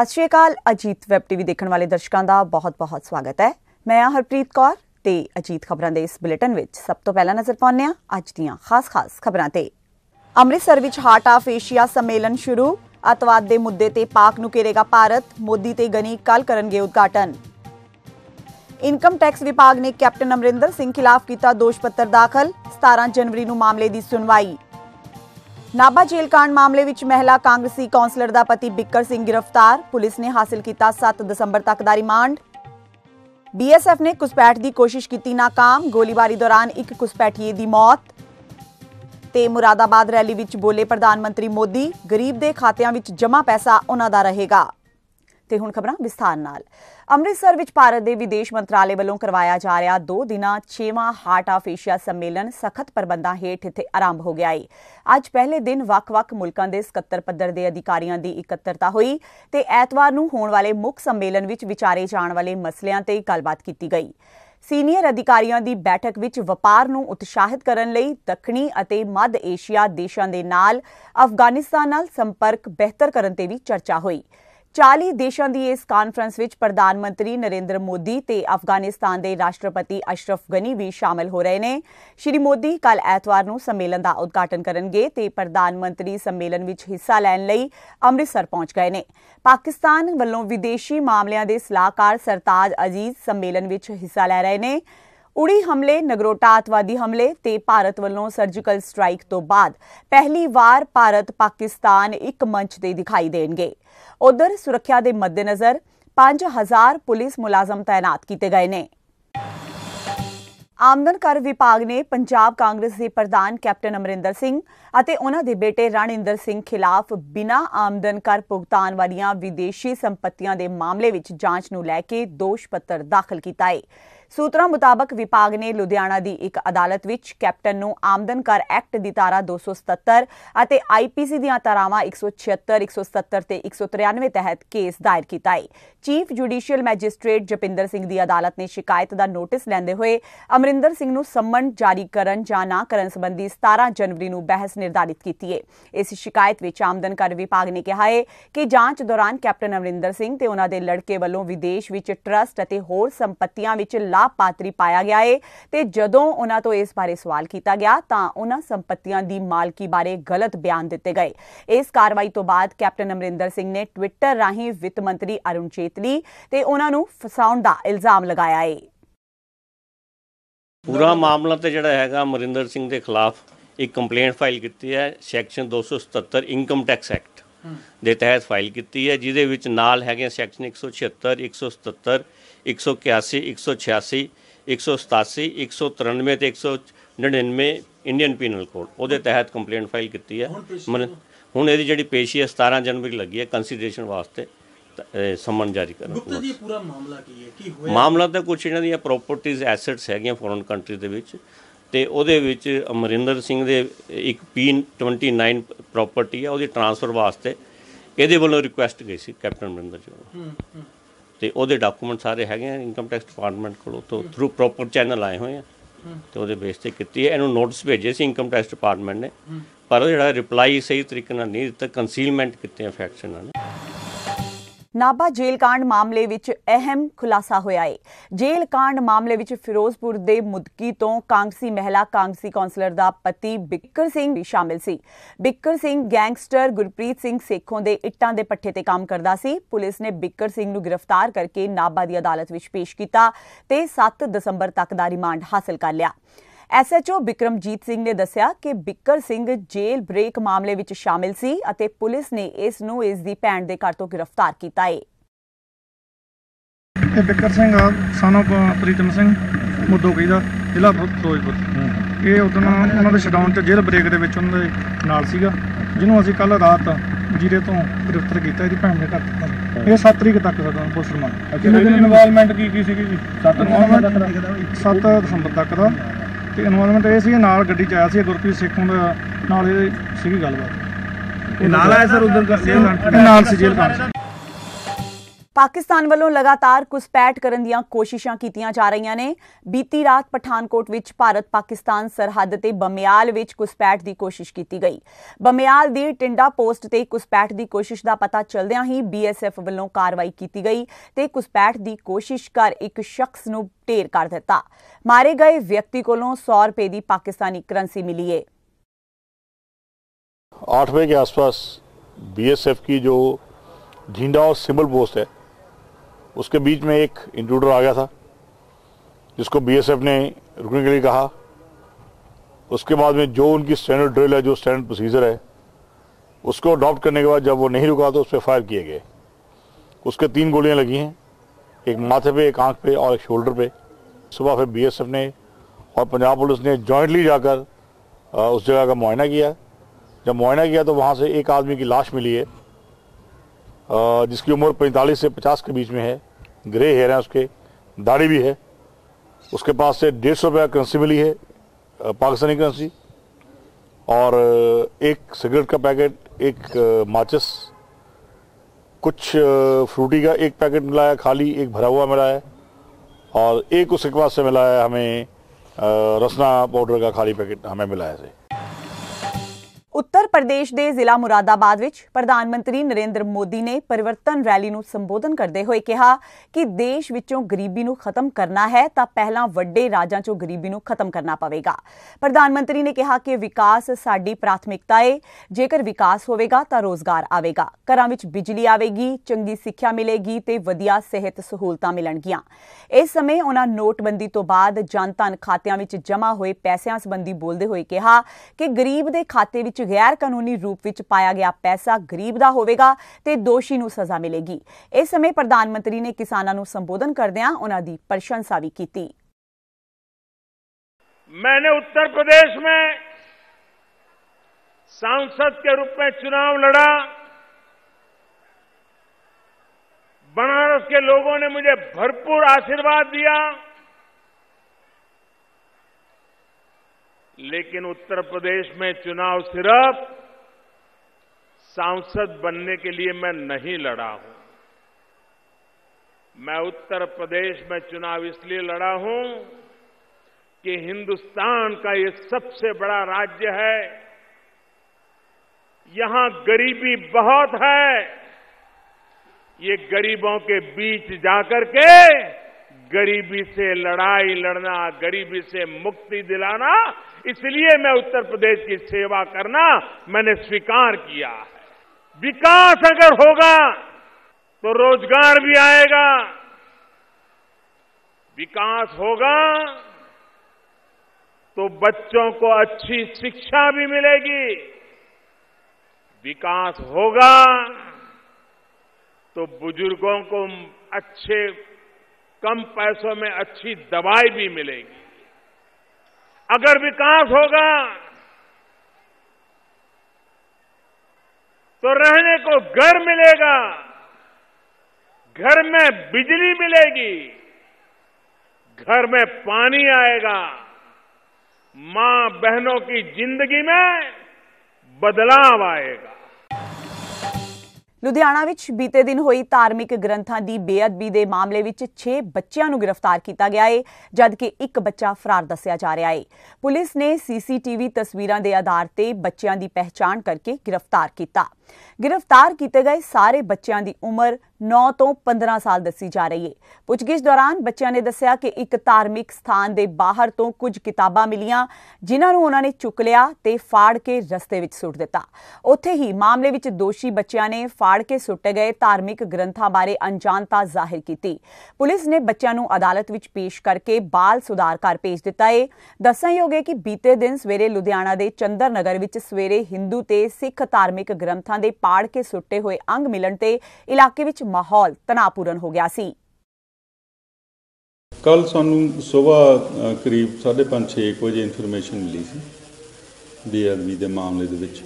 ਸਤਿ ਸ਼੍ਰੀ ਅਕਾਲ, ਅਜੀਤ ਵੈਬ ਟੀਵੀ ਦੇਖਣ ਵਾਲੇ ਦਰਸ਼ਕਾਂ ਦਾ ਬਹੁਤ-ਬਹੁਤ ਸਵਾਗਤ ਹੈ। ਮੈਂ ਹਾਂ ਹਰਪ੍ਰੀਤ ਕੌਰ ਤੇ ਅਜੀਤ ਖਬਰਾਂ ਦੇ ਇਸ ਬੁਲੇਟਿਨ ਵਿੱਚ ਸਭ ਤੋਂ ਪਹਿਲਾਂ ਨਜ਼ਰ ਪਾਉਂਦੇ ਹਾਂ ਅੱਜ ਦੀਆਂ ਖਾਸ-ਖਾਸ ਖਬਰਾਂ ਤੇ। ਅੰਮ੍ਰਿਤਸਰ ਵਿੱਚ ਹਾਰਟ ਆਫ ਏਸ਼ੀਆ ਸੰਮੇਲਨ ਸ਼ੁਰੂ, ਅਤਵਾਦ ਦੇ ਮੁੱਦੇ ਤੇ ਪਾਕ ਨੂੰ ਘੇਰੇਗਾ ਭਾਰਤ, ਮੋਦੀ ਤੇ ਗਨੀ ਕੱਲ ਕਰਨਗੇ ਉਦਘਾਟਨ। ਇਨਕਮ ਟੈਕਸ ਵਿਭਾਗ ਨੇ ਕੈਪਟਨ ਅਮਰਿੰਦਰ ਸਿੰਘ ਖਿਲਾਫ ਕੀਤਾ ਦੋਸ਼ ਪੱਤਰ ਦਾਖਲ 17 ਜਨਵਰੀ ਨੂੰ ਮਾਮਲੇ ਦੀ ਸੁਣਵਾਈ। ਨਾਭਾ ਜੇਲ੍ਹ ਕਾਂਡ ਮਾਮਲੇ ਵਿੱਚ ਮਹਿਲਾ ਕਾਂਗਰਸੀ ਕੌਂਸਲਰ ਦਾ ਪਤੀ ਬਿੱਕਰ ਸਿੰਘ ਗ੍ਰਿਫਤਾਰ। ਪੁਲਿਸ ਨੇ ਹਾਸਲ ਕੀਤਾ 7 ਦਸੰਬਰ ਤੱਕ ਦਾ ਰਿਮਾਂਡ। ਬੀਐਸਐਫ ਨੇ ਘੁਸਪੈਠ ਦੀ ਕੋਸ਼ਿਸ਼ ਕੀਤੀ ਨਾਕਾਮ। ਗੋਲੀਬਾਰੀ ਦੌਰਾਨ ਇੱਕ ਘੁਸਪੈਠੀਏ ਦੀ ਮੌਤ ਤੇ ਮੁਰਾਦਾਬਾਦ ਰੈਲੀ ਵਿੱਚ ਬੋਲੇ ਪ੍ਰਧਾਨ ਮੰਤਰੀ ਮੋਦੀ। ਗਰੀਬ ਦੇ ਖਾਤਿਆਂ ਵਿੱਚ ਜਮ੍ਹਾਂ ਪੈਸਾ ਉਹਨਾਂ ਦਾ ਰਹੇਗਾ। ਤੇ ਹੁਣ ਖਬਰਾਂ ਵਿਸਥਾਰ ਨਾਲ। ਅੰਮ੍ਰਿਤਸਰ ਵਿੱਚ ਭਾਰਤ ਦੇ ਵਿਦੇਸ਼ ਮੰਤਰਾਲੇ ਵੱਲੋਂ ਕਰਵਾਇਆ ਜਾ ਰਿਹਾ 2 ਦਿਨਾਂ 6ਵਾਂ ਹਾਰਟ ਆਫ ਏਸ਼ੀਆ ਸੰਮੇਲਨ ਸਖਤ ਪ੍ਰਬੰਧਾਂ ਹੇਠ ਇੱਥੇ ਆਰੰਭ ਹੋ ਗਿਆ ਹੈ ਅੱਜ ਪਹਿਲੇ ਦਿਨ ਵੱਖ-ਵੱਖ ਮੁਲਕਾਂ ਦੇ ਸਕੱਤਰ ਪੱਧਰ ਦੇ ਅਧਿਕਾਰੀਆਂ ਦੀ ਇਕੱਤਰਤਾ ਹੋਈ ਤੇ ਐਤਵਾਰ ਨੂੰ ਹੋਣ ਵਾਲੇ ਮੁੱਖ ਸੰਮੇਲਨ ਵਿੱਚ ਵਿਚਾਰੇ ਜਾਣ ਵਾਲੇ ਮਸਲਿਆਂ ਤੇ ਗੱਲਬਾਤ ਕੀਤੀ ਗਈ। ਸੀਨੀਅਰ ਅਧਿਕਾਰੀਆਂ ਦੀ ਬੈਠਕ ਵਿੱਚ ਵਪਾਰ ਨੂੰ ਉਤਸ਼ਾਹਿਤ ਕਰਨ ਲਈ ਦੱਖਣੀ ਅਤੇ ਮੱਧ ਏਸ਼ੀਆ ਦੇਸ਼ਾਂ ਦੇ ਨਾਲ ਅਫਗਾਨਿਸਤਾਨ ਨਾਲ ਸੰਪਰਕ ਬਿਹਤਰ ਕਰਨ ਤੇ ਵੀ ਚਰਚਾ ਹੋਈ। 40 ਦੇਸ਼ਾਂ ਦੀ ਇਸ ਕਾਨਫਰੰਸ ਵਿੱਚ ਪ੍ਰਧਾਨ ਮੰਤਰੀ ਨਰਿੰਦਰ ਮੋਦੀ ਤੇ ਅਫਗਾਨਿਸਤਾਨ ਦੇ ਰਾਸ਼ਟਰਪਤੀ ਅਸ਼ਰਫ ਗਨੀ ਵੀ ਸ਼ਾਮਲ ਹੋ ਰਹੇ ਨੇ। ਸ਼੍ਰੀ ਮੋਦੀ ਕੱਲ ਐਤਵਾਰ ਨੂੰ ਸੰਮੇਲਨ ਦਾ ਉਦਘਾਟਨ ਕਰਨਗੇ ਤੇ ਪ੍ਰਧਾਨ ਮੰਤਰੀ ਸੰਮੇਲਨ ਵਿੱਚ ਹਿੱਸਾ ਲੈਣ ਲਈ ਅੰਮ੍ਰਿਤਸਰ ਪਹੁੰਚ ਗਏ ਨੇ। ਪਾਕਿਸਤਾਨ ਵੱਲੋਂ ਵਿਦੇਸ਼ੀ ਮਾਮਲਿਆਂ ਦੇ ਸਲਾਹਕਾਰ ਸਰਤਾਜ ਅਜ਼ੀਜ਼ ਸੰਮੇਲਨ ਵਿੱਚ ਹਿੱਸਾ ਲੈ ਰਹੇ ਨੇ। ਉੜੀ ਹਮਲੇ ਨਗਰੋਟਾ ਅਤਵਾਦੀ ਹਮਲੇ ਤੇ ਭਾਰਤ ਵੱਲੋਂ ਸਰਜੀਕਲ ਸਟ੍ਰਾਈਕ ਤੋਂ ਬਾਅਦ ਪਹਿਲੀ ਵਾਰ ਭਾਰਤ ਪਾਕਿਸਤਾਨ ਇੱਕ ਮੰਚ ਤੇ ਦਿਖਾਈ ਦੇਣਗੇ। ਉਧਰ ਸੁਰੱਖਿਆ ਦੇ ਮੱਦੇਨਜ਼ਰ 5000 ਪੁਲਿਸ ਮੁਲਾਜ਼ਮ ਤਾਇਨਾਤ ਕੀਤੇ ਗਏ ਨੇ। ਆਮਦਨ ਕਰ ਵਿਭਾਗ ਨੇ ਪੰਜਾਬ ਕਾਂਗਰਸ ਦੇ ਪ੍ਰਧਾਨ ਕੈਪਟਨ ਅਮਰਿੰਦਰ ਸਿੰਘ ਅਤੇ ਉਹਨਾਂ ਦੇ ਬੇਟੇ ਰਣਿੰਦਰ ਸਿੰਘ ਖਿਲਾਫ ਬਿਨਾਂ ਆਮਦਨ ਕਰ ਭੁਗਤਾਨ ਵਾਲੀਆਂ ਵਿਦੇਸ਼ੀ ਸੰਪਤੀਆਂ ਦੇ ਮਾਮਲੇ ਵਿੱਚ ਜਾਂਚ ਨੂੰ ਲੈ ਕੇ ਦੋਸ਼ ਪੱਤਰ ਦਾਖਲ ਕੀਤਾ ਹੈ ਸੂਤਰਾਂ ਮੁਤਾਬਕ ਵਿਭਾਗ ਨੇ ਲੁਧਿਆਣਾ ਦੀ ਇੱਕ ਅਦਾਲਤ ਵਿੱਚ ਕੈਪਟਨ ਨੂੰ ਆਮਦਨ ਕਰ ਐਕਟ ਦੀ ਧਾਰਾ 277 ਅਤੇ ਆਈਪੀਸੀ ਦੀਆਂ ਧਾਰਾਵਾਂ 176 170 ਤੇ 193 ਤਹਿਤ ਕੇਸ ਦਾਇਰ ਕੀਤਾ ਹੈ chief judicial magistrate Japinder Singh ਦੀ ਅਦਾਲਤ ਨੇ ਸ਼ਿਕਾਇਤ ਦਾ ਨੋਟਿਸ ਲੈਂਦੇ ਹੋਏ ਅਮਰਿੰਦਰ ਸਿੰਘ ਨੂੰ ਸੰਮਨ ਜਾਰੀ ਕਰਨ ਜਾਂ ਨਾ ਕਰਨ ਸੰਬੰਧੀ 17 ਜਨਵਰੀ ਨੂੰ ਬਹਿਸ ਨਿਰਧਾਰਿਤ ਕੀਤੀ ਹੈ ਇਸ ਸ਼ਿਕਾਇਤ ਵਿੱਚ ਆਮਦਨ ਕਰ ਵਿਭਾਗ ਨੇ ਕਿਹਾ ਹੈ ਕਿ ਜਾਂਚ ਦੌਰਾਨ ਕੈਪਟਨ ਅਮਰਿੰਦਰ ਸਿੰਘ ਤੇ ਉਹਨਾਂ ਦੇ ਲੜਕੇ ਵੱਲੋਂ ਵਿਦੇਸ਼ ਵਿੱਚ ਟਰਸਟ ਅਤੇ ਹੋਰ ਸੰਪਤੀਆਂ ਵਿੱਚ ਲਾਭਪਾਤਰੀ ਪਾਇਆ ਗਿਆ ਹੈ ਤੇ ਜਦੋਂ ਉਹਨਾਂ ਤੋਂ ਇਸ ਬਾਰੇ ਸਵਾਲ ਕੀਤਾ ਗਿਆ ਤਾਂ ਉਹਨਾਂ ਸੰਪਤੀਆਂ ਦੀ ਮਾਲਕੀ ਬਾਰੇ ਗਲਤ ਬਿਆਨ ਦਿੱਤੇ ਗਏ। ਇਸ ਕਾਰਵਾਈ ਤੋਂ ਬਾਅਦ ਕੈਪਟਨ ਅਮਰਿੰਦਰ ਸਿੰਘ ਨੇ ਟਵਿੱਟਰ ਰਾਹੀਂ ਵਿੱਤ ਮੰਤਰੀ ਅਰੁਣ ਜੇਤਲੀ ਤੇ ਉਹਨਾਂ ਨੂੰ ਫਸਾਉਣ ਦਾ ਇਲਜ਼ਾਮ ਲਗਾਇਆ ਹੈ ਪੂਰਾ ਮਾਮਲਾ ਤੇ ਜਿਹੜਾ ਹੈਗਾ ਅਮਰਿੰਦਰ ਸਿੰਘ ਦੇ ਖਿਲਾਫ ਇੱਕ ਕੰਪਲੇਂਟ ਫਾਈਲ ਕੀਤੀ ਹੈ ਸੈਕਸ਼ਨ 277 ਇਨਕਮ ਟੈਕਸ ਐਕਟ ਦੇ ਤਹਿਤ ਫਾਈਲ ਕੀਤੀ ਹੈ ਜਿਹਦੇ ਵਿੱਚ ਨਾਲ ਹੈਗੇ ਸੈਕਸ਼ਨ 176 177 181 186 187 193 ਤੇ 199 ਇੰਡੀਅਨ ਪੀਨਲ ਕੋਡ ਉਹਦੇ ਤਹਿਤ ਕੰਪਲੇਂਟ ਫਾਈਲ ਕੀਤੀ ਹੈ ਮਨ- ਹੁਣ ਇਹਦੀ ਜਿਹੜੀ ਪੇਸ਼ੀ ਹੈ 17 ਜਨਵਰੀ ਲੱਗੀ ਹੈ ਕੰਸੀਡਰੇਸ਼ਨ ਵਾਸਤੇ ਤਾਂ, ਇਹ ਸੰਮਨ ਜਾਰੀ ਕਰਨ ਗੁਪਤਾ ਜੀ ਪੂਰਾ ਮਾਮਲਾ ਕੀ ਹੈ ਕੀ ਹੋਇਆ ਮਾਮਲਾ ਤਾਂ ਕੁਛ ਇਹਨਾਂ ਦੀਆਂ ਪ੍ਰਾਪਰਟੀਆਂ ਐਸੈਟਸ ਹੈਗੀਆਂ ਫੋਰਨ ਕੰਟਰੀ ਦੇ ਵਿੱਚ ਤੇ ਉਹਦੇ ਵਿੱਚ ਅਮਰਿੰਦਰ ਸਿੰਘ ਦੇ ਇੱਕ P29 ਪ੍ਰਾਪਰਟੀ ਹੈ ਉਹਦੀ ਟ੍ਰਾਂਸਫਰ ਵਾਸਤੇ ਇਹਦੇ ਵੱਲੋਂ ਰਿਕੁਐਸਟ ਗਈ ਸੀ ਕੈਪਟਨ ਅਮਰਿੰਦਰ ਜੀ ਵੱਲੋਂ ਹੂੰ ਹੂੰ ਤੇ ਉਹਦੇ ਡਾਕੂਮੈਂਟ ਸਾਰੇ ਹੈਗੇ ਆ ਇਨਕਮ ਟੈਕਸ ਡਿਪਾਰਟਮੈਂਟ ਕੋਲੋਂ ਤੋਂ ਥਰੂ ਪ੍ਰੋਪਰ ਚੈਨਲ ਆਏ ਹੋਏ ਆ। ਤੇ ਉਹਦੇ ਬੇਸ ਤੇ ਕੀਤੀ ਹੈ। ਇਹਨੂੰ ਨੋਟਿਸ ਭੇਜੇ ਸੀ ਇਨਕਮ ਟੈਕਸ ਡਿਪਾਰਟਮੈਂਟ ਨੇ। ਪਰ ਉਹ ਜਿਹੜਾ ਰਿਪਲਾਈ ਸਹੀ ਤਰੀਕੇ ਨਾਲ ਨਹੀਂ ਦਿੱਤਾ ਕੰਸੀਲਮੈਂਟ ਕੀਤੇ ਆ ਫੈਕਟਸ ਇਹਨਾਂ ਨੇ। ਨਾਭਾ ਜੇਲ੍ਹ ਕਾਂਡ ਮਾਮਲੇ ਵਿੱਚ ਅਹਿਮ ਖੁਲਾਸਾ ਹੋਇਆ ਹੈ ਜੇਲ੍ਹ ਕਾਂਡ ਮਾਮਲੇ ਵਿੱਚ ਫਿਰੋਜ਼ਪੁਰ ਦੇ ਮੁਦਕੀ ਤੋਂ ਕਾਂਗਸੀ ਮਹਿਲਾ, ਕਾਂਗਸੀ ਕੌਂਸਲਰ ਦਾ ਪਤੀ ਬਿੱਕਰ ਸਿੰਘ ਵੀ ਸ਼ਾਮਿਲ ਸੀ। ਬਿੱਕਰ ਸਿੰਘ ਗੈਂਗਸਟਰ ਗੁਰਪ੍ਰੀਤ ਸਿੰਘ ਸੇਖੋਂ ਦੇ ਇੱਟਾਂ ਦੇ ਪੱਠੇ ਤੇ ਕੰਮ ਕਰਦਾ ਸੀ। ਪੁਲਿਸ ਨੇ ਬਿੱਕਰ ਸਿੰਘ ਨੂੰ ਗ੍ਰਿਫਤਾਰ ਕਰਕੇ ਨਾਭਾ ਦੀ ਅਦਾਲਤ ਵਿੱਚ ਪੇਸ਼ ਕੀਤਾ ਤੇ 7 ਦਸੰਬਰ ਤੱਕ ਦਾ ਰਿਮਾਂਡ ਹਾਸਲ ਕਰ ਲਿਆ। ਐਸਐਚਓ ਬਿਕਰਮਜੀਤ ਸਿੰਘ ਨੇ ਦੱਸਿਆ ਕਿ ਬਿੱਕਰ ਸਿੰਘ ਜੇਲ੍ਹ ਬ੍ਰੇਕ ਮਾਮਲੇ ਵਿੱਚ ਸ਼ਾਮਿਲ ਸੀ ਅਤੇ ਪੁਲਿਸ ਨੇ ਇਸ ਨੂੰ ਇਸ ਦੀ ਭੈਣ ਦੇ ਘਰ ਤੋਂ ਗ੍ਰਿਫਤਾਰ ਕੀਤਾ ਹੈ ਇਹ ਬਿੱਕਰ ਸਿੰਘ ਆ ਸਾਨੋ ਪ੍ਰੀਤਮ ਸਿੰਘ ਮੁੱਦੋਕੀ ਦਾ ਜ਼ਿਲ੍ਹਾ ਫਿਰੋਜ਼ਪੁਰ। ਇਹ ਉਦੋਂ ਉਹਨਾਂ ਦੇ ਸ਼ਡਾਊਨ ਚ ਜੇਲ੍ਹ ਬ੍ਰੇਕ ਦੇ ਵਿੱਚ ਉਹਨਾਂ ਦੇ ਨਾਲ ਸੀਗਾ ਜਿਹਨੂੰ ਅਸੀਂ ਕੱਲ ਰਾਤ ਜੀਰੇ ਤੋਂ ਗ੍ਰਿਫਤਾਰ ਕੀਤਾ ਇਹਦੀ ਭੈਣ ਦੇ ਘਰ ਤੋਂ। ਇਹ 7 ਤਰੀਕ ਤੱਕ ਸਾਡਾ ਪੁਲਿਸ ਰਿਮਾਂਡ ਕਿੰਨੇ ਦਿਨ ਇਨਵੋਲਵਮੈਂਟ ਕੀ ਕੀ ਸੀਗੀ ਜੀ? 7 7 ਦਸੰਬਰ ਤੱਕ ਦਾ। ਤੇ ਇਨਵੋਲਵਮੈਂਟ ਇਹ ਸੀ ਨਾਲ ਗੱਡੀ ਚ ਆਇਆ ਸੀ ਗੁਰਪ੍ਰੀਤ ਸੇਖੋਂ ਦਾ ਨਾਲ ਇਹ ਸੀਗੀ ਗੱਲਬਾਤ। ਇਹ ਨਾਲ ਆਇਆ ਸਰ ਉਦੋਂ ਕਰਦੇ ਨਾਲ ਸੀ ਜੇਲ੍ਹ ਕਾਂਡ ਪਾਕਿਸਤਾਨ ਵੱਲੋਂ ਲਗਾਤਾਰ ਘੁਸਪੈਠ ਕਰਨ ਦੀਆਂ ਕੋਸ਼ਿਸ਼ਾਂ ਕੀਤੀਆਂ ਜਾ ਰਹੀਆਂ ਨੇ ਬੀਤੀ ਰਾਤ ਪਠਾਨਕੋਟ ਵਿੱਚ ਭਾਰਤ ਪਾਕਿਸਤਾਨ ਸਰਹੱਦ ਤੇ ਬਮਿਆਲ ਵਿੱਚ ਘੁਸਪੈਠ ਦੀ ਕੋਸ਼ਿਸ਼ ਕੀਤੀ ਗਈ ਬਮਿਆਲ ਦੀ ਟਿੰਡਾ ਪੋਸਟ ਤੇ ਘੁਸਪੈਠ ਦੀ ਕੋਸ਼ਿਸ਼ ਦਾ ਪਤਾ ਚਲਦਿਆਂ ਹੀ ਬੀਐਸਐਫ ਵੱਲੋਂ ਕਾਰਵਾਈ ਕੀਤੀ ਗਈ ਤੇ ਘੁਸਪੈਠ ਦੀ ਕੋਸ਼ਿਸ਼ ਕਰ ਇੱਕ ਸ਼ਖਸ ਨੂੰ ਢੇਰ ਕਰ ਦਿੱਤਾ ਮਾਰੇ ਗਏ ਵਿਅਕਤੀ ਕੋਲੋਂ 100 ਰੁਪਏ ਦੀ ਪਾਕਿਸਤਾਨੀ ਕਰੰਸੀ ਮਿਲੀ ਏ आठ बजे के आसपास बीएसएफ की जो झींडा और सिंबल पोस्ट है उसके बीच में एक इंट्रूडर आ गया था, जिसको बीएसएफ ने रुकने के लिए कहा। उसके बाद में जो उनकी स्टैंडर्ड ड्रिल है, जो स्टैंडर्ड प्रोसीजर है, उसको अडॉप्ट करने के बाद जब वो नहीं रुका तो उस पर फायर किए गए। उसके तीन गोलियाँ लगी हैं, एक माथे पे, एक आँख पे और एक शोल्डर पे। सुबह फिर बीएसएफ ने और पंजाब पुलिस ने जॉइंटली जाकर उस जगह का मुआयना किया। जब मुआयना किया तो वहाँ से एक आदमी की लाश मिली है। जिसकी उम्र 45 से 50 के बीच में है। ग्रे हेयर है उसके, दाढ़ी भी है। उसके पास से डेढ़ सौ रुपया करेंसी मिली है पाकिस्तानी करेंसी और एक सिगरेट का पैकेट एक माचिस कुछ फ्रूटी का एक पैकेट मिला है, खाली एक भरा हुआ मिला है। और एक उसके पास से मिला है हमें रसना पाउडर का खाली पैकेट हमें मिला है ਉੱਤਰ ਪ੍ਰਦੇਸ਼ ਦੇ ਜ਼ਿਲ੍ਹਾ ਮੁਰਾਦਾਬਾਦ ਵਿੱਚ ਪ੍ਰਧਾਨ ਮੰਤਰੀ ਨਰਿੰਦਰ ਮੋਦੀ ਨੇ ਪਰਿਵਰਤਨ ਰੈਲੀ ਨੂੰ ਸੰਬੋਧਨ ਕਰਦੇ ਹੋਏ ਕਿਹਾ ਕਿ ਦੇਸ਼ ਵਿੱਚੋਂ ਗਰੀਬੀ ਨੂੰ ਖਤਮ ਕਰਨਾ ਹੈ ਤਾਂ ਪਹਿਲਾਂ ਵੱਡੇ ਰਾਜਾਂ 'ਚੋਂ ਗਰੀਬੀ ਨੂੰ ਖਤਮ ਕਰਨਾ ਪਵੇਗਾ। ਪ੍ਰਧਾਨ ਮੰਤਰੀ ਨੇ ਕਿਹਾ ਕਿ ਵਿਕਾਸ ਸਾਡੀ ਪ੍ਰਾਥਮਿਕਤਾ ਹੈ ਜੇਕਰ ਵਿਕਾਸ ਹੋਵੇਗਾ ਤਾਂ ਰੋਜ਼ਗਾਰ ਆਵੇਗਾ। ਘਰਾਂ ਵਿੱਚ ਬਿਜਲੀ ਆਵੇਗੀ, ਚੰਗੀ ਸਿੱਖਿਆ ਮਿਲੇਗੀ ਤੇ ਵਧੀਆ ਸਿਹਤ ਸਹੂਲਤਾਂ ਮਿਲਣਗੀਆਂ। ਇਸ ਸਮੇਂ ਉਹਨਾਂ ਨੋਟਬੰਦੀ ਤੋਂ ਬਾਅਦ ਜਨਧਨ ਖਾਤਿਆਂ ਵਿੱਚ ਜਮ੍ਹਾਂ ਹੋਏ ਪੈਸਿਆਂ ਸੰਬੰਧੀ ਬੋਲਦੇ ਹੋਏ ਕਿਹਾ ਕਿ ਗਰੀਬ ਦੇ ਖਾਤੇ ਵਿੱਚ ਗੈਰ ਕਾਨੂੰਨੀ ਰੂਪ ਵਿੱਚ ਪਾਇਆ ਗਿਆ ਪੈਸਾ ਗਰੀਬ ਦਾ ਹੋਵੇਗਾ ਤੇ ਦੋਸ਼ੀ ਨੂੰ ਸਜ਼ਾ ਮਿਲੇਗੀ ਇਸ ਸਮੇਂ ਪ੍ਰਧਾਨ ਮੰਤਰੀ ਨੇ ਕਿਸਾਨਾਂ ਨੂੰ ਸੰਬੋਧਨ ਕਰਦਿਆਂ ਉਹਨਾਂ ਦੀ ਪ੍ਰਸ਼ੰਸਾ ਵੀ ਕੀਤੀ मैंने उत्तर प्रदेश में सांसद के रूप में चुनाव लड़ा बनारस के लोगों ने मुझे भरपूर आशीर्वाद दिया लेकिन उत्तर प्रदेश में चुनाव सिर्फ़ सांसद बनने के लिए मैं नहीं लड़ा हूँ। मैं उत्तर प्रदेश में चुनाव इसलिए लड़ा हूँ कि हिंदुस्तान का ये सबसे बड़ा राज्य है। यहाँ गरीबी बहुत है। ये गरीबों के बीच जाकर के गरीबी से लड़ाई लड़ना, गरीबी से मुक्ति दिलाना, इसलिए मैं उत्तर प्रदेश की सेवा करना मैंने स्वीकार किया है। विकास अगर होगा तो रोज़गार भी आएगा। विकास होगा तो बच्चों को अच्छी शिक्षा भी मिलेगी। विकास होगा तो बुज़ुर्गों को अच्छे कम पैसों में अच्छी दवाई भी मिलेगी। अगर विकास होगा तो रहने को घर मिलेगा, घर में बिजली मिलेगी, घर में पानी आएगा, माँ बहनों की ज़िंदगी में बदलाव आएगा। ਲੁਧਿਆਣਾ ਵਿੱਚ ਬੀਤੇ ਦਿਨ ਹੋਈ ਧਾਰਮਿਕ ਗ੍ਰੰਥਾਂ ਦੀ ਬੇਅਦਬੀ ਦੇ ਮਾਮਲੇ ਵਿੱਚ 6 ਬੱਚਿਆਂ ਨੂੰ ਗ੍ਰਿਫਤਾਰ ਕੀਤਾ ਗਿਆ ਹੈ ਜਦਕਿ ਇੱਕ ਬੱਚਾ ਫਰਾਰ ਦੱਸਿਆ ਜਾ ਰਿਹਾ ਹੈ ਪੁਲਿਸ ਨੇ ਸੀਸੀਟੀਵੀ ਤਸਵੀਰਾਂ ਦੇ ਆਧਾਰ ਤੇ ਬੱਚਿਆਂ ਦੀ ਪਹਿਚਾਣ ਕਰਕੇ ਗ੍ਰਿਫਤਾਰ ਕੀਤਾ। ਗ੍ਰਿਫਤਾਰ ਕੀਤੇ ਗਏ ਸਾਰੇ ਬੱਚਿਆਂ ਦੀ ਉਮਰ 9 ਤੋਂ 15 ਸਾਲ ਦੱਸੀ ਜਾ ਰਹੀ ਹੈ। ਪੁੱਛਗਿੱਛ ਦੌਰਾਨ ਬੱਚਿਆਂ ਨੇ ਦੱਸਿਆ ਕਿ ਇੱਕ ਧਾਰਮਿਕ ਸਥਾਨ ਦੇ ਬਾਹਰ ਤੋਂ ਕੁਝ ਕਿਤਾਬਾਂ ਮਿਲੀਆਂ, ਜਿਨ੍ਹਾਂ ਨੂੰ ਉਹਨਾਂ ਨੇ ਚੁੱਕ ਲਿਆ ਤੇ ਫਾੜ ਕੇ ਰਸਤੇ ਵਿੱਚ ਸੁੱਟ ਦਿੱਤਾ। ਉੱਥੇ ਹੀ ਮਾਮਲੇ ਵਿੱਚ ਦੋਸ਼ੀ ਬੱਚਿਆਂ ਨੇ ਫਾੜ ਕੇ ਸੁੱਟੇ ਗਏ ਧਾਰਮਿਕ ਗ੍ਰੰਥਾਂ ਬਾਰੇ ਅਣਜਾਣਤਾ ਜ਼ਾਹਿਰ ਕੀਤੀ। ਪੁਲਿਸ ਨੇ ਬੱਚਿਆਂ ਨੂੰ ਅਦਾਲਤ ਵਿੱਚ ਪੇਸ਼ ਕਰਕੇ ਬਾਲ ਸੁਧਾਰ ਘਰ ਭੇਜ ਦਿੱਤਾ ਹੈ ਦੱਸਣਯੋਗ ਹੈ ਕਿ ਬੀਤੇ ਦਿਨ ਸਵੇਰੇ ਲੁਧਿਆਣਾ ਦੇ ਚੰਦਰ ਨਗਰ ਵਿੱਚ ਸਵੇਰੇ ਹਿੰਦੂ ਤੇ ਸਿੱਖ ਧਾਰਮਿਕ ਗ੍ਰੰਥਾਂ ਦੇ ਪਾੜ ਕੇ ਸੁੱਟੇ ਹੋਏ ਅੰਗ ਮਿਲਣ ਤੇ ਇਲਾਕੇ ਵਿੱਚ ਮਾਹੌਲ ਤਣਾਅਪੂਰਨ ਹੋ ਗਿਆ ਸੀ। ਕੱਲ ਸਾਨੂੰ ਸਵੇਰ ਕਰੀਬ 5:30 6 ਵਜੇ ਇਨਫੋਰਮੇਸ਼ਨ ਮਿਲੀ ਸੀ ਬੇਅਦਬੀ ਦੇ ਮਾਮਲੇ ਦੇ ਵਿੱਚ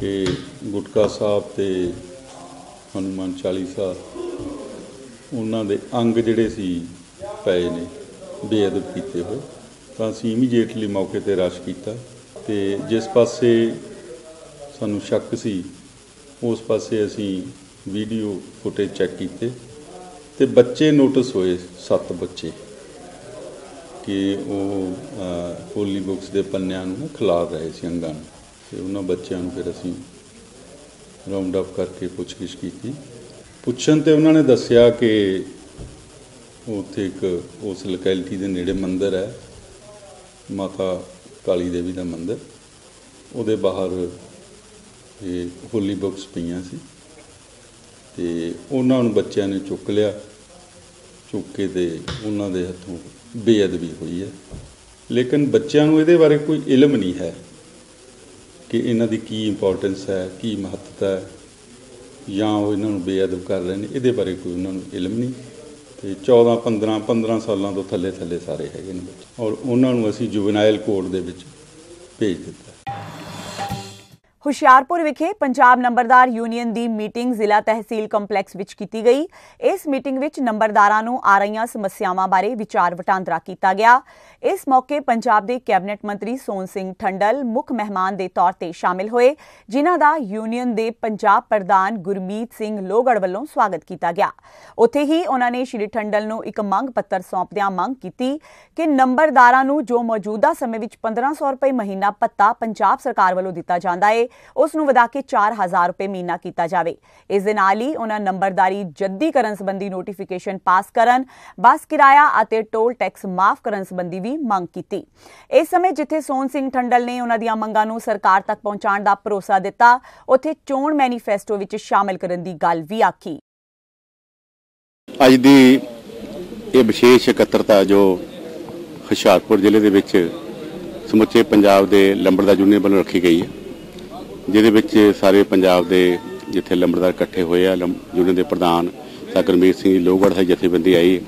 ਕਿ ਗੁਟਕਾ ਸਾਹਿਬ ਤੇ ਹਨੂਮਾਨ ਚਾਲੀਸਾ ਉਹਨਾਂ ਦੇ ਅੰਗ ਜਿਹੜੇ ਸੀ ਪਏ ਨੇ, ਬੇਅਦਬ ਕੀਤੇ ਹੋਏ। ਤਾਂ ਅਸੀਂ ਇਮੀਡੀਏਟਲੀ ਮੌਕੇ ਤੇ ਰਸ਼ ਕੀਤਾ ਤੇ ਜਿਸ ਪਾਸੇ ਸਾਨੂੰ ਸ਼ੱਕ ਸੀ। ਉਸ ਪਾਸੇ ਅਸੀਂ ਵੀਡੀਓ ਫੁਟੇਜ ਚੈੱਕ ਕੀਤੇ ਤੇ ਬੱਚੇ ਨੋਟਿਸ ਹੋਏ, ਸੱਤ ਬੱਚੇ, ਕਿ ਉਹ ਹੋਲੀ ਬੁక్స్ ਦੇ ਪੰਨਿਆਂ ਨੂੰ ਖਿਲਾਰ ਰਹੇ ਸੀ ਅੰਗਾਂ ਨੂੰ। ਤੇ ਉਹਨਾਂ ਬੱਚਿਆਂ ਨੂੰ ਫਿਰ ਅਸੀਂ ਰਾਉਂਡ ਅਪ ਕਰਕੇ ਪੁੱਛਗਿੱਛ ਕੀਤੀ। ਪੁੱਛਣ ਤੇ ਉਹਨਾਂ ਨੇ ਦੱਸਿਆ ਕਿ ਉੱਥੇ ਇੱਕ ਉਸ ਲੋਕੈਲਿਟੀ ਦੇ ਨੇੜੇ ਮੰਦਿਰ ਹੈ, ਮਾਤਾ ਕਾਲੀ ਦੇਵੀ ਦਾ ਮੰਦਿਰ। ਉਹਦੇ ਬਾਹਰ ਇਹ ਹੋਲੀ ਬੁੱਕਸ ਪਈਆਂ ਸੀ ਤੇ ਉਹਨਾਂ ਨੂੰ ਬੱਚਿਆਂ ਨੇ ਚੁੱਕ ਲਿਆ, ਚੁੱਕ ਕੇ ਤੇ ਉਹਨਾਂ ਦੇ ਹੱਥੋਂ ਬੇਅਦਬੀ ਹੋਈ ਹੈ। ਲੇਕਿਨ ਬੱਚਿਆਂ ਨੂੰ ਇਹਦੇ ਬਾਰੇ ਕੋਈ ਇਲਮ ਨਹੀਂ ਹੈ ਕਿ ਇਹਨਾਂ ਦੀ ਕੀ ਇੰਪੋਰਟੈਂਸ ਹੈ, ਕੀ ਮਹੱਤਤਾ ਹੈ, ਜਾਂ ਉਹ ਇਹਨਾਂ ਨੂੰ ਬੇਅਦਬ ਕਰ ਰਹੇ ਨੇ, ਇਹਦੇ ਬਾਰੇ ਕੋਈ ਉਹਨਾਂ ਨੂੰ ਇਲਮ ਨਹੀਂ। ਤੇ 14 15 15 ਸਾਲਾਂ ਤੋਂ ਥੱਲੇ ਥੱਲੇ ਸਾਰੇ ਹੈਗੇ ਨੇ ਔਰ ਉਹਨਾਂ ਨੂੰ ਅਸੀਂ ਜੁਵਨਾਈਲ ਕੋਰਟ ਦੇ ਵਿੱਚ ਭੇਜ ਦਿੱਤਾ। ਹੁਸ਼ਿਆਰਪੁਰ ਵਿਖੇ ਪੰਜਾਬ ਨੰਬਰਦਾਰ ਯੂਨੀਅਨ ਦੀ ਮੀਟਿੰਗ ਜ਼ਿਲ੍ਹਾ ਤਹਿਸੀਲ ਕੰਪਲੈਕਸ ਵਿੱਚ ਕੀਤੀ ਗਈ। ਇਸ ਮੀਟਿੰਗ ਵਿੱਚ ਨੰਬਰਦਾਰਾਂ ਨੂੰ ਆ ਰਹੀਆਂ ਸਮੱਸਿਆਵਾਂ ਬਾਰੇ ਵਿਚਾਰ ਵਟਾਂਦਰਾ ਕੀਤਾ ਗਿਆ। ਇਸ ਮੌਕੇ ਪੰਜਾਬ ਦੇ ਕੈਬਨਿਟ ਮੰਤਰੀ ਸੋਨ ਸਿੰਘ ਠੰਡਲ, ਮੁੱਖ ਮਹਿਮਾਨ ਦੇ ਤੌਰ ਤੇ ਸ਼ਾਮਿਲ ਹੋਏ, ਜਿਨ੍ਹਾਂ ਦਾ ਯੂਨੀਅਨ ਦੇ ਪੰਜਾਬ ਪ੍ਰਧਾਨ ਗੁਰਮੀਤ ਸਿੰਘ ਲੋਗੜ ਵੱਲੋਂ ਸਵਾਗਤ ਕੀਤਾ ਗਿਆ। ਉੱਥੇ ਹੀ ਉਹਨਾਂ ਨੇ ਸ਼੍ਰੀ ਠੰਡਲ ਨੂੰ ਇੱਕ ਮੰਗ ਪੱਤਰ ਸੌਂਪਦਿਆਂ ਮੰਗ ਕੀਤੀ ਕਿ ਨੰਬਰਦਾਰਾਂ ਨੂੰ ਜੋ ਮੌਜੂਦਾ ਸਮੇਂ ਵਿੱਚ 1500 ਰੁਪਏ ਮਹੀਨਾ ਭੱਤਾ ਪੰਜਾਬ ਸਰਕਾਰ ਵੱਲੋਂ ਦਿੱਤਾ ਜਾਂਦਾ ਹੈ ਉਸ ਨੂੰ ਵਧਾ ਕੇ 4000 ਰੁਪਏ ਮਹੀਨਾ ਕੀਤਾ ਜਾਵੇ। ਇਸ ਦੇ ਨਾਲ ਹੀ ਉਹਨਾਂ ਨੰਬਰਦਾਰੀ ਜੱਦੀ ਕਰਨ ਸੰਬੰਧੀ ਨੋਟੀਫਿਕੇਸ਼ਨ ਪਾਸ ਕਰਨ, ਬੱਸ ਕਿਰਾਇਆ ਅਤੇ ਟੋਲ ਟੈਕਸ ਮਾਫ ਕਰਨ ਸੰਬੰਧੀ ਵੀ ਮੰਗ ਕੀਤੀ। ਇਸ ਸਮੇਂ ਜਿੱਥੇ ਸੋਨ ਸਿੰਘ ਠੰਡਲ ਨੇ ਉਹਨਾਂ ਦੀਆਂ ਮੰਗਾਂ ਨੂੰ ਸਰਕਾਰ ਤੱਕ ਪਹੁੰਚਾਉਣ ਦਾ ਭਰੋਸਾ ਦਿੱਤਾ, ਉੱਥੇ ਚੋਣ ਮੈਨੀਫੈਸਟੋ ਵਿੱਚ ਸ਼ਾਮਲ ਕਰਨ ਦੀ ਗੱਲ ਵੀ ਆਖੀ। ਅੱਜ ਦੀ ਇਹ ਵਿਸ਼ੇਸ਼ ਇਕੱਤਰਤਾ ਜੋ ਹੁਸ਼ਿਆਰਪੁਰ ਜ਼ਿਲ੍ਹੇ ਦੇ ਵਿੱਚ ਸਮੁੱਚੇ ਪੰਜਾਬ ਦੇ ਲੰਬੜਦਾਰ ਯੂਨੀਅਨ ਵੱਲੋਂ ਰੱਖੀ ਗਈ ਹੈ ਜਿਹਦੇ ਵਿੱਚ ਸਾਰੇ ਪੰਜਾਬ ਦੇ ਜਿੱਥੇ ਲੰਬੜਦਾਰ ਇਕੱਠੇ ਹੋਏ ਆ ਯੂਨੀਅਨ ਦੇ ਪ੍ਰਧਾਨ ਸਾ ਗੁਰਮੀਤ ਸਿੰਘ ਜੀ ਲੋਹਗੜ੍ਹ ਦੀ ਜਥੇਬੰਦੀ ਆਈ।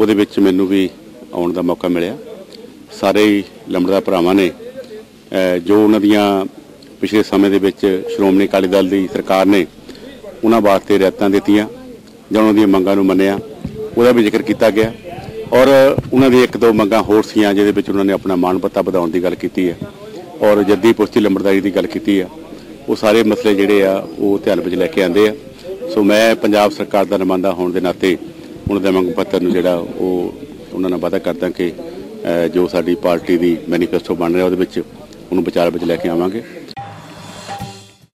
ਉਹਦੇ ਵਿੱਚ ਮੈਨੂੰ ਵੀ ਆਉਣ ਦਾ ਮੌਕਾ ਮਿਲਿਆ। ਸਾਰੇ ਹੀ ਲੰਬੜਦਾਰ ਭਰਾਵਾਂ ਨੇ ਜੋ ਉਹਨਾਂ ਦੀਆਂ ਪਿਛਲੇ ਸਮੇਂ ਦੇ ਵਿੱਚ ਸ਼੍ਰੋਮਣੀ ਅਕਾਲੀ ਦਲ ਦੀ ਸਰਕਾਰ ਨੇ ਉਹਨਾਂ ਵਾਸਤੇ ਰਿਆਇਤਾਂ ਦਿੱਤੀਆਂ ਜਾਂ ਉਹਨਾਂ ਦੀਆਂ ਮੰਗਾਂ ਨੂੰ ਮੰਨਿਆ, ਉਹਦਾ ਵੀ ਜ਼ਿਕਰ ਕੀਤਾ ਗਿਆ। ਔਰ ਉਹਨਾਂ ਦੀ ਇੱਕ ਦੋ ਮੰਗਾਂ ਹੋਰ ਸੀਆਂ, ਜਿਹਦੇ ਵਿੱਚ ਉਹਨਾਂ ਨੇ ਆਪਣਾ ਮਾਣ ਪੱਤਾ ਵਧਾਉਣ ਦੀ ਗੱਲ ਕੀਤੀ ਹੈ। ਔਰ ਜੱਦੀ ਪੁਸ਼ਤੀ ਲੰਬੜਦਾਰੀ ਦੀ ਗੱਲ ਕੀਤੀ ਆ, ਉਹ ਸਾਰੇ ਮਸਲੇ ਜਿਹੜੇ ਆ, ਉਹ ਧਿਆਨ ਵਿੱਚ ਲੈ ਕੇ ਆਂਦੇ ਆ। ਸੋ ਮੈਂ ਪੰਜਾਬ ਸਰਕਾਰ ਦਾ ਨੁਮਾਇੰਦਾ ਹੋਣ ਦੇ ਨਾਤੇ ਉਹਨਾਂ ਦੇ ਮੰਗ ਪੱਤਰ ਨੂੰ ਜਿਹੜਾ ਉਹ ਉਹਨਾਂ ਨਾਲ ਵਾਅਦਾ ਕਰਦਾ ਕਿ ਜੋ ਸਾਡੀ ਪਾਰਟੀ ਦੀ ਮੈਨੀਫੈਸਟੋ ਬਣ ਰਿਹਾ ਉਹਦੇ ਵਿੱਚ ਉਹਨੂੰ ਵਿਚਾਰ ਵਿੱਚ ਲੈ ਕੇ ਆਵਾਂਗੇ।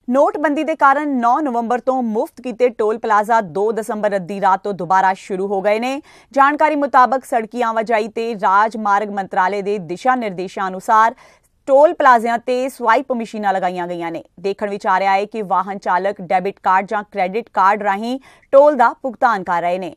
ਨੋਟਬੰਦੀ ਦੇ ਕਾਰਨ 9 ਨਵੰਬਰ ਤੋਂ ਮੁਫਤ ਕੀਤੇ ਟੋਲ ਪਲਾਜ਼ਾ 2 ਦਸੰਬਰ ਅੱਧੀ ਰਾਤ ਤੋਂ ਦੁਬਾਰਾ ਸ਼ੁਰੂ ਹੋ ਗਏ ਨੇ। ਜਾਣਕਾਰੀ ਮੁਤਾਬਕ ਸੜਕੀ ਆਵਾਜਾਈ ਤੇ ਰਾਜ ਮਾਰਗ ਮੰਤਰਾਲੇ ਦੇ ਦਿਸ਼ਾ ਨਿਰਦੇਸ਼ਾਂ ਅਨੁਸਾਰ ਟੋਲ ਪਲਾਜ਼ਿਆਂ ਤੇ ਸਵਾਈਪ ਮਸ਼ੀਨਾਂ ਲਗਾਈਆਂ ਗਈਆਂ ਨੇ। ਦੇਖਣ ਵਿੱਚ ਆ ਰਿਹਾ ਹੈ ਕਿ ਵਾਹਨ ਚਾਲਕ ਡੈਬਿਟ ਕਾਰਡ ਜਾਂ ਕ੍ਰੈਡਿਟ ਕਾਰਡ ਰਾਹੀਂ ਟੋਲ ਦਾ ਭੁਗਤਾਨ ਕਰ ਰਹੇ ਨੇ।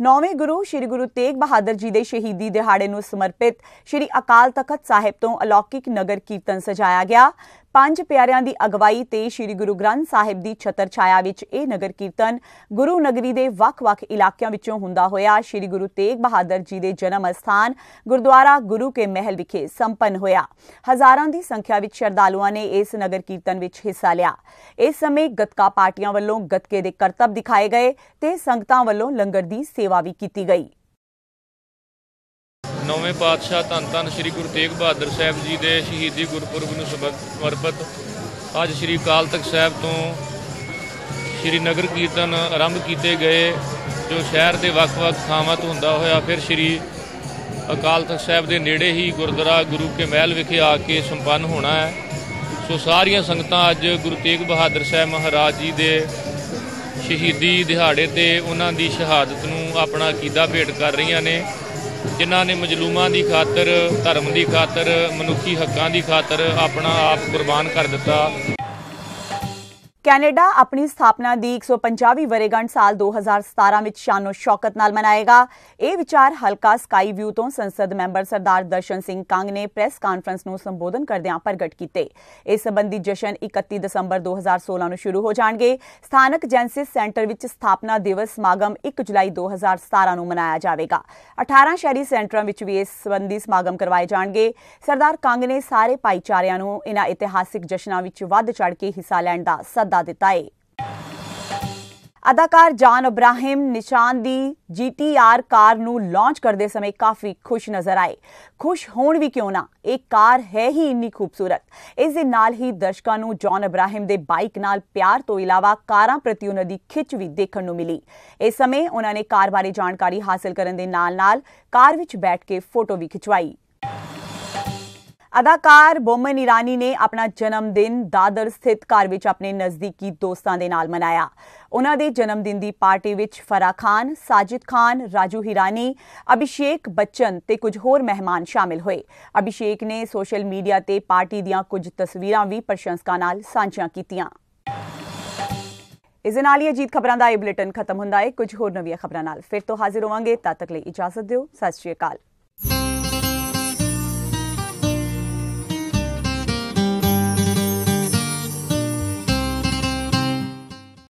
ਨੌਵੇਂ ਗੁਰੂ ਸ੍ਰੀ ਗੁਰੂ ਤੇਗ ਬਹਾਦਰ ਜੀ ਦੇ ਸ਼ਹੀਦੀ ਦਿਹਾੜੇ ਨੂੰ ਸਮਰਪਿਤ ਸ੍ਰੀ ਅਕਾਲ ਤਖਤ ਸਾਹਿਬ ਤੋਂ ਅਲੌਕਿਕ ਨਗਰ ਕੀਰਤਨ ਸਜਾਇਆ ਗਿਆ। ਪੰਜ ਪਿਆਰਿਆਂ ਦੀ ਅਗਵਾਈ ਤੇ ਸ੍ਰੀ ਗੁਰੂ ਗ੍ਰੰਥ ਸਾਹਿਬ ਦੀ ਛਤਰ ਛਾਇਆ ਵਿੱਚ ਇਹ ਨਗਰ ਕੀਰਤਨ ਗੁਰੂ ਨਗਰੀ ਦੇ ਵੱਖ-ਵੱਖ ਇਲਾਕਿਆਂ ਵਿੱਚੋਂ ਹੁੰਦਾ ਹੋਇਆ ਸ੍ਰੀ ਗੁਰੂ ਤੇਗ ਬਹਾਦਰ ਜੀ ਦੇ ਜਨਮ ਅਸਥਾਨ ਗੁਰਦੁਆਰਾ ਗੁਰੂ ਕੇ ਮਹਿਲ ਵਿਖੇ ਸੰਪੰਨ ਹੋਇਆ। ਹਜ਼ਾਰਾਂ ਦੀ ਸੰਖਿਆ ਵਿੱਚ ਸ਼ਰਧਾਲੂਆਂ ਨੇ ਇਸ ਨਗਰ ਕੀਰਤਨ ਵਿੱਚ ਹਿੱਸਾ ਲਿਆ। ਇਸ ਸਮੇਂ ਗਤਕਾ ਪਾਰਟੀਆਂ ਵੱਲੋਂ ਗਤਕੇ ਦੇ ਕਰਤੱਵ ਦਿਖਾਏ ਗਏ ਤੇ ਸੰਗਤਾਂ ਵੱਲੋਂ ਲੰਗਰ ਦੀ ਸੇਵਾ ਵੀ ਕੀਤੀ ਗਈ। ਨੌਵੇਂ ਪਾਤਸ਼ਾਹ ਧੰਨ ਧੰਨ ਸ੍ਰੀ ਗੁਰੂ ਤੇਗ ਬਹਾਦਰ ਸਾਹਿਬ ਜੀ ਦੇ ਸ਼ਹੀਦੀ ਗੁਰਪੁਰਬ ਨੂੰ ਸਮਰਪਿਤ। ਅੱਜ ਸ੍ਰੀ ਅਕਾਲ ਤਖਤ ਸਾਹਿਬ ਤੋਂ ਸ੍ਰੀ ਨਗਰ ਕੀਰਤਨ ਆਰੰਭ ਕੀਤੇ ਗਏ, ਜੋ ਸ਼ਹਿਰ ਦੇ ਵੱਖ-ਵੱਖ ਥਾਵਾਂ ਤੋਂ ਹੁੰਦਾ ਹੋਇਆ, ਫਿਰ ਸ੍ਰੀ ਅਕਾਲ ਤਖਤ ਸਾਹਿਬ ਦੇ ਨੇੜੇ ਹੀ ਗੁਰਦੁਆਰਾ ਗੁਰੂ ਕੇ ਮਹਿਲ ਵਿਖੇ ਆ ਕੇ ਸੰਪੰਨ ਹੋਣਾ ਹੈ। ਸੋ ਸਾਰੀਆਂ ਸੰਗਤਾਂ ਅੱਜ ਗੁਰੂ ਤੇਗ ਬਹਾਦਰ ਸਾਹਿਬ ਮਹਾਰਾਜ ਜੀ ਦੇ ਸ਼ਹੀਦੀ ਦਿਹਾੜੇ ਤੇ ਉਹਨਾਂ ਦੀ ਸ਼ਹਾਦਤ ਨੂੰ ਆਪਣਾ ਅਕੀਦਾ ਭੇਟ ਕਰ ਰਹੀਆਂ ਨੇ। ਜਿਨ੍ਹਾਂ ਨੇ ਮਜਲੂਮਾਂ ਦੀ ਖਾਤਰ, ਧਰਮ ਦੀ ਖਾਤਰ, ਮਨੁੱਖੀ ਹੱਕਾਂ ਦੀ ਖਾਤਰ ਆਪਣਾ ਆਪ ਕੁਰਬਾਨ ਕਰ ਦਿੱਤਾ। ਕੈਨੇਡਾ ਆਪਣੀ ਸਥਾਪਨਾ ਦੀ 150ਵੀਂ ਵਰੇਗੰਢ ਸਾਲ 2017 ਵਿੱਚ ਸ਼ਾਨੋ ਸ਼ੌਕਤ ਨਾਲ ਮਨਾਏਗਾ। ਇਹ ਵਿਚਾਰ ਹਲਕਾ ਸਕਾਈ ਵਿਊ ਤੋਂ ਸੰਸਦ ਮੈਂਬਰ ਸਰਦਾਰ ਦਰਸ਼ਨ ਸਿੰਘ ਕੰਗ ਨੇ ਪ੍ਰੈਸ ਕਾਨਫਰੰਸ ਨੂੰ ਸੰਬੋਧਨ ਕਰਦਿਆਂ ਪ੍ਰਗਟ ਕੀਤੇ। ਇਸ ਸੰਬੰਧੀ ਜਸ਼ਨ 31 ਦਸੰਬਰ 2016 ਨੂੰ ਸ਼ੁਰੂ ਹੋ ਜਾਣਗੇ। ਸਥਾਨਕ ਜੈਂਸਿਸ ਸੈਂਟਰ ਵਿੱਚ ਸਥਾਪਨਾ ਦਿਵਸ ਸਮਾਗਮ 1 ਜੁਲਾਈ 2017 ਨੂੰ ਮਨਾਇਆ ਜਾਵੇਗਾ। 18 ਸ਼ਹਿਰੀ ਸੈਂਟਰਾਂ ਵਿੱਚ ਵੀ ਇਸ ਸੰਬੰਧੀ ਸਮਾਗਮ ਕਰਵਾਏ ਜਾਣਗੇ। ਸਰਦਾਰ ਕੰਗ ਨੇ ਸਾਰੇ ਭਾਈਚਾਰਿਆਂ ਨੂੰ ਇਨ੍ਹਾਂ ਇਤਿਹਾਸਿਕ ਜਸ਼ਨਾਂ ਵਿੱਚ ਵੱਧ ਚੜ ਕੇ ਹਿੱਸਾ ਲੈਣ ਦਾ ਸੱਦਾ ਦਿੱਤਾ ਹੈ ਅਦਾਕਾਰ ਜਾਨ ਅਬਰਾਹਿਮ ਨਿਸ਼ਾਨ ਦੀ GTR ਕਾਰ ਨੂੰ ਲਾਂਚ ਕਰਦੇ ਸਮੇਂ ਕਾਫੀ ਖੁਸ਼ ਨਜ਼ਰ ਆਏ। ਖੁਸ਼ ਹੋਣ ਵੀ ਕਿਉਂ ਨਾ? ਇਹ ਕਾਰ ਹੈ ਹੀ ਇੰਨੀ ਖੂਬਸੂਰਤ। ਇਸ ਦੇ ਨਾਲ ਹੀ ਦਰਸ਼ਕਾਂ ਨੂੰ ਜਾਨ ਅਬਰਾਹਿਮ ਦੇ ਬਾਈਕ ਨਾਲ ਪਿਆਰ ਤੋਂ ਇਲਾਵਾ ਕਾਰਾਂ ਪ੍ਰਤੀ ਉਹਨਾਂ ਦੀ ਖਿੱਚ ਵੀ ਦੇਖਣ ਨੂੰ ਮਿਲੀ। ਇਸ ਸਮੇਂ ਉਹਨਾਂ ਨੇ ਕਾਰ ਬਾਰੇ ਜਾਣਕਾਰੀ ਹਾਸਲ ਕਰਨ ਦੇ ਨਾਲ-ਨਾਲ ਕਾਰ ਵਿੱਚ ਬੈਠ ਕੇ ਫੋਟੋ ਵੀ ਖਿਚਵਾਈ। ਅਦਾਕਾਰ ਬੋਮਨ ਇਰਾਨੀ ਨੇ ਆਪਣਾ ਜਨਮ ਦਿਨ ਦਾਦਰ ਸਥਿਤ ਘਰ ਵਿੱਚ ਆਪਣੇ ਨਜ਼ਦੀਕੀ ਦੋਸਤਾਂ ਦੇ ਨਾਲ ਮਨਾਇਆ। ਉਹਨਾਂ ਦੇ ਜਨਮ ਦਿਨ ਦੀ ਪਾਰਟੀ ਵਿੱਚ ਫਰਾ ਖਾਨ, ਸਾਜਿਦ ਖਾਨ, ਰਾਜੂ ਹਿਰਾਨੀ, ਅਭਿਸ਼ੇਕ ਬੱਚਨ ਤੇ ਕੁਝ ਹੋਰ ਮਹਿਮਾਨ ਸ਼ਾਮਿਲ ਹੋਏ। ਅਭਿਸ਼ੇਕ ਨੇ ਸੋਸ਼ਲ ਮੀਡੀਆ ਤੇ ਪਾਰਟੀ ਦੀਆਂ ਕੁਝ ਤਸਵੀਰਾਂ ਵੀ ਪ੍ਰਸ਼ੰਸਕਾਂ ਨਾਲ ਸਾਂਝੀਆਂ ਕੀਤੀਆਂ। ਇਸ ਦੇ ਨਾਲ ਹੀ ਅਜੀਤ ਖਬਰਾਂ ਦਾ ਇਹ ਬੁਲੇਟਿਨ ਖਤਮ ਹੁੰਦਾ ਹੈ। ਕੁਝ ਹੋਰ ਨਵੀਆਂ ਖਬਰਾਂ ਨਾਲ ਫਿਰ ਤੋਂ ਹਾਜ਼ਰ ਹੋਵਾਂਗੇ। ਤਦ ਤੱਕ ਲਈ ਇਜਾਜ਼ਤ ਦਿਓ। ਸਤਿ ਸ਼੍ਰੀ ਅਕਾਲ।